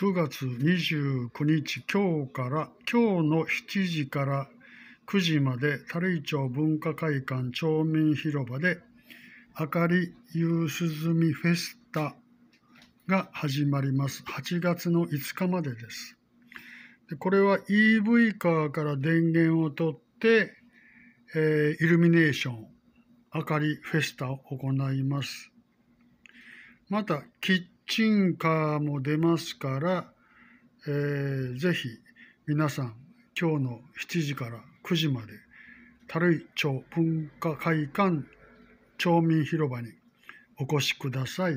9月29日今日から今日の7時から9時まで樽井町文化会館町民広場であかり夕涼みフェスタが始まります。8月の5日までです。でこれは EV カーから電源を取って、えー、イルミネーション明かりフェスタを行います。またキッチンカーも出ますから、えー、ぜひ皆さん今日の7時から9時まで樽井町文化会館町民広場にお越しください。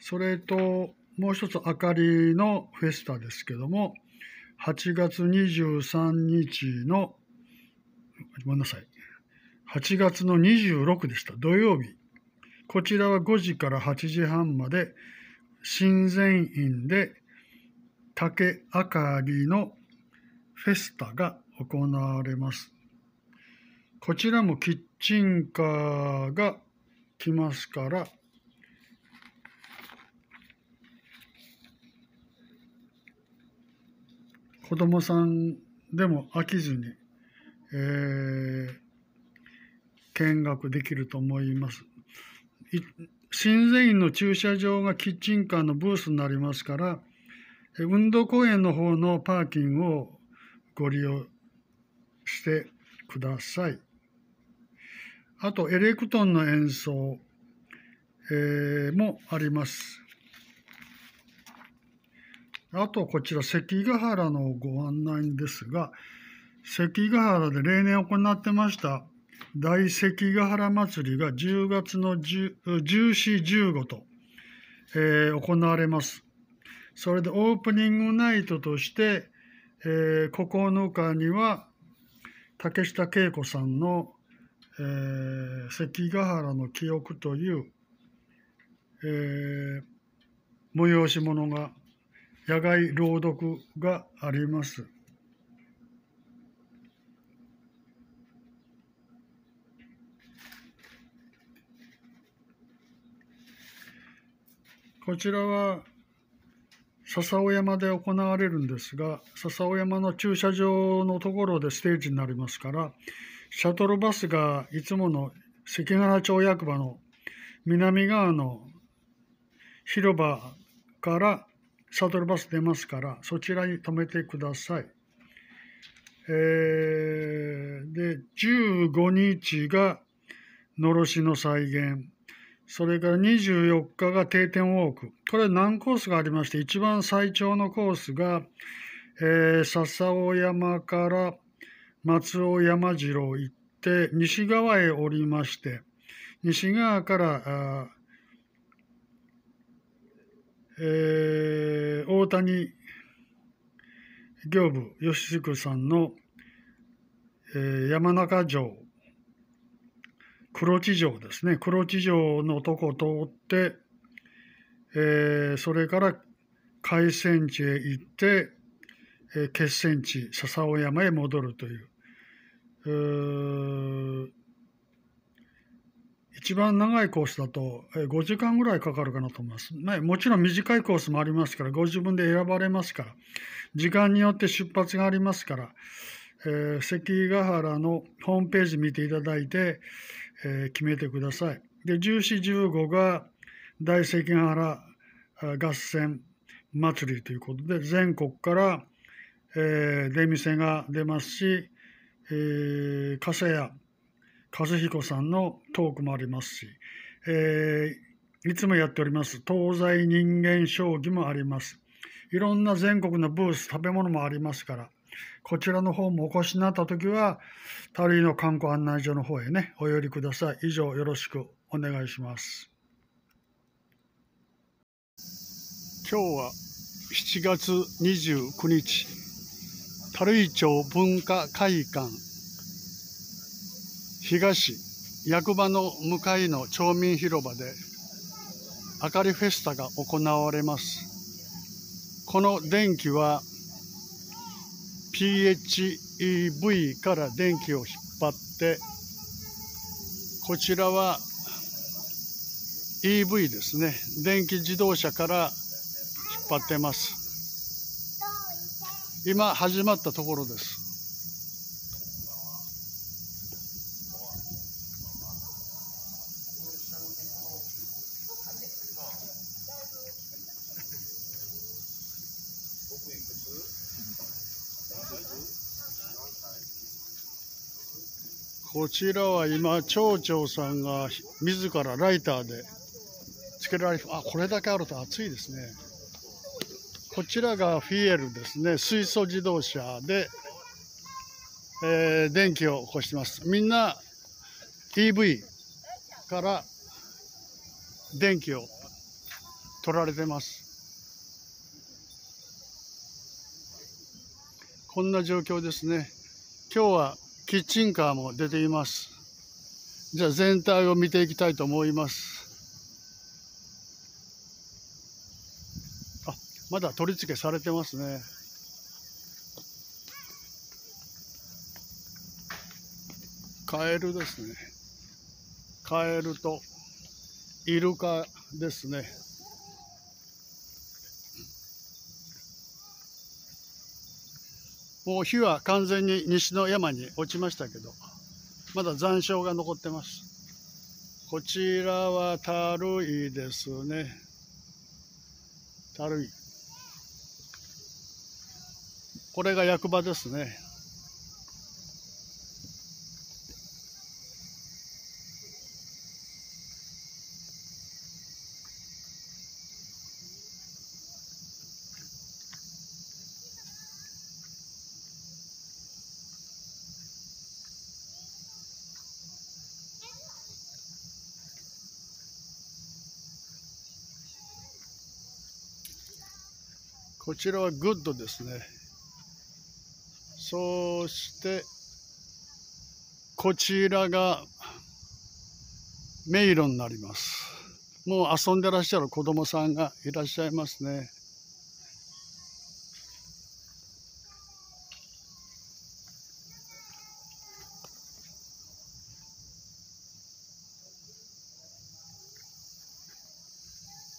それともう一つ明かりのフェスタですけども8月23日のごめんなさい8月の26でした土曜日こちらは5時から8時半まで親善院で竹あかりのフェスタが行われます。こちらもキッチンカーが来ますから、子供さんでも飽きずに、えー、見学できると思います。親善院の駐車場がキッチンカーのブースになりますから、運動公園の方のパーキングをご利用してください。あと、エレクトンの演奏、えー、もあります。あと、こちら、関ヶ原のご案内ですが、関ヶ原で例年行ってました大関ヶ原祭りが10月の14、15と、えー、行われます。それでオープニングナイトとして、えー、9日には竹下恵子さんの、えー、関ヶ原の記憶という、えー、催し物が野外朗読があります。こちらは笹尾山で行われるんですが笹尾山の駐車場のところでステージになりますからシャトルバスがいつもの関ヶ原町役場の南側の広場からシャトルバス出ますからそちらに止めてください。えー、で15日がのろしの再現それから24日が定点ウォーク。これ何コースがありまして、一番最長のコースが、えー、笹尾山から松尾山次郎行って、西側へ降りまして、西側から、えー、大谷行部義嗣さんの、えー、山中城黒地城ですね黒地城のとこ通って、えー、それから海鮮地へ行って、えー、決戦地笹尾山へ戻るというう一番長いコースだと5時間ぐらいかかるかなと思います。まあ、もちろん短いコースもありますから、ご自分で選ばれますから、時間によって出発がありますから、えー、関ヶ原のホームページ見ていただいて、えー、決めてください。で、14、15が大関ヶ原合戦祭りということで、全国から、えー、出店が出ますし、えー、笠谷和彦さんのトークもありますし、えー、いつもやっております東西人間将棋もあります。いろんな全国のブース、食べ物もありますから、こちらの方もお越しになったときは、樽井の観光案内所の方へね、お寄りください。以上、よろしくお願いします。今日は7月29日、樽井町文化会館、東役場の向かいの町民広場で、あかりフェスタが行われます。この電気は PHEV から電気を引っ張ってこちらは EV ですね。電気自動車から引っ張ってます。今始まったところです。こちらは今町長さんが自らライターでつけられあこれだけあると暑いですね。こちらがフィエルですね。水素自動車で、えー、電気を起こしてます。みんな EV から電気を取られてます。こんな状況ですね。今日はキッチンカーも出ています。じゃあ全体を見ていきたいと思います。あまだ取り付けされてますね。カエルですね。カエルとイルカですね。もう火は完全に西の山に落ちましたけど、まだ残照が残ってます。こちらはたるいですね。たるい。これが役場ですね。こちらはグッズですね。そして、こちらが迷路になります。もう遊んでらっしゃる子供さんがいらっしゃいますね。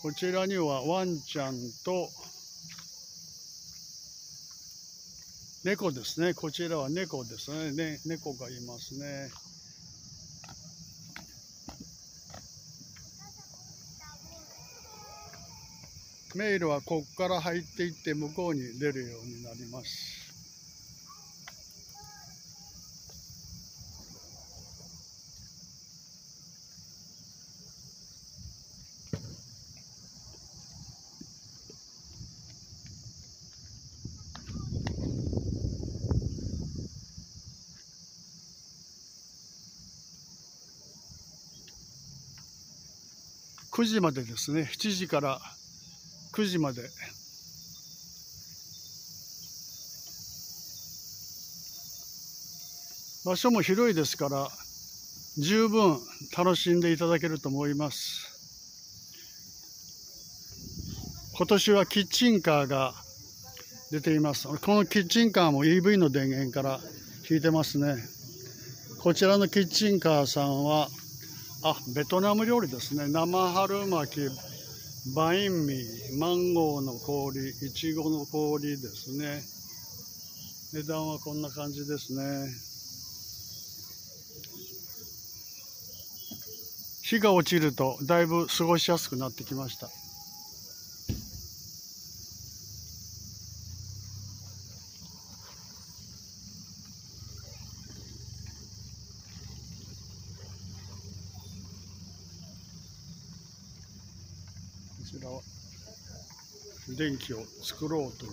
こちらにはワンちゃんと猫ですね。こちらは猫ですね。ね猫がいますね。迷路はここから入っていって向こうに出るようになります。9時までですね。7時から9時まで。場所も広いですから十分楽しんでいただけると思います。今年はキッチンカーが出ています。このキッチンカーも EV の電源から引いてますね。こちらのキッチンカーさんはあベトナム料理ですね。生春巻きバインミーマンゴーの氷いちごの氷ですね。値段はこんな感じですね。日が落ちるとだいぶ過ごしやすくなってきました。ちらは電気を作ろうという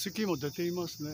月も出ていますね。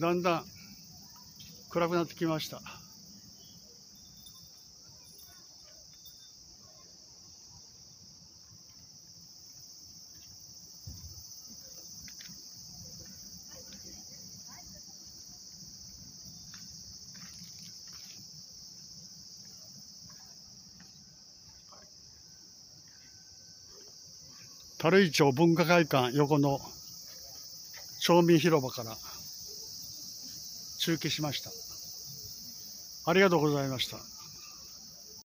だんだん暗くなってきました。軽井町文化会館横の町民広場から中継しました。ありがとうございました。